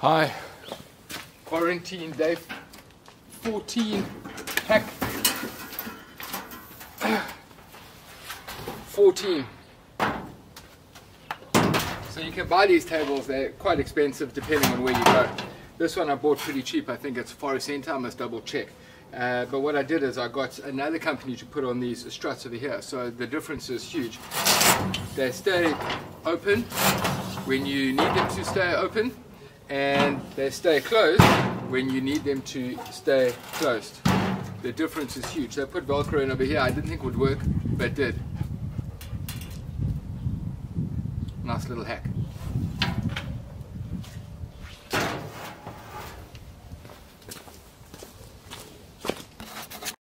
Hi, quarantine day 14, hack 14. So you can buy these tables, they're quite expensive depending on where you go. This one I bought pretty cheap, I think it's Forest Center, I must double check. Uh, but what I did is I got another company to put on these struts over here, so the difference is huge. They stay open when you need them to stay open, and they stay closed when you need them to stay closed. The difference is huge. They put Velcro in over here. I didn't think it would work, but it did. Nice little hack.